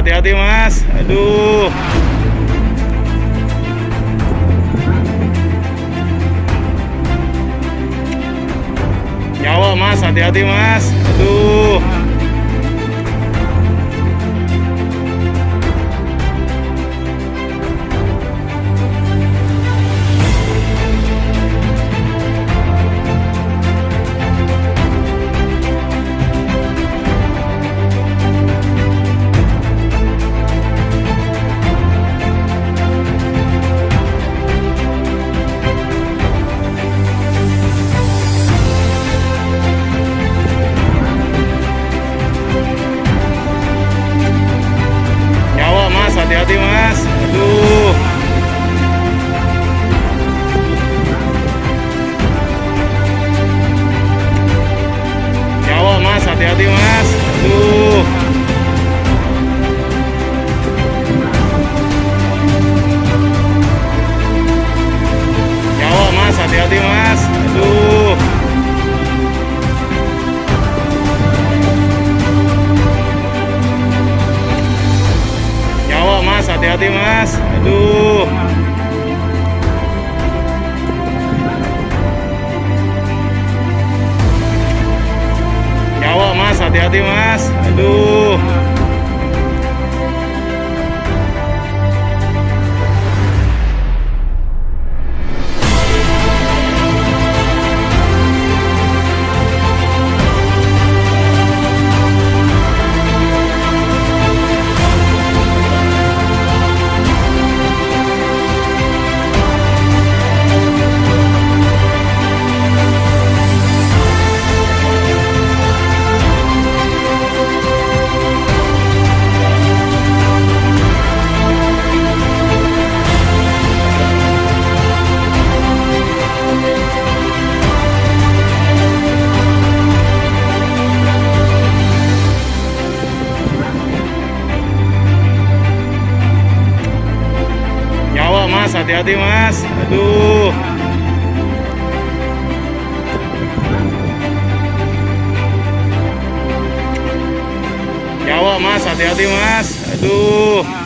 hati-hati mas. Aduh. Nyawa mas. Hati-hati mas. Aduh hati-hati mas. Aduh. Nyawa mas. Hati-hati mas. Aduh. Nyawa mas. Hati-hati mas. Aduh Mas. Aduh. Hati-hati mas. Aduh. Nyawa mas. Hati-hati mas. Aduh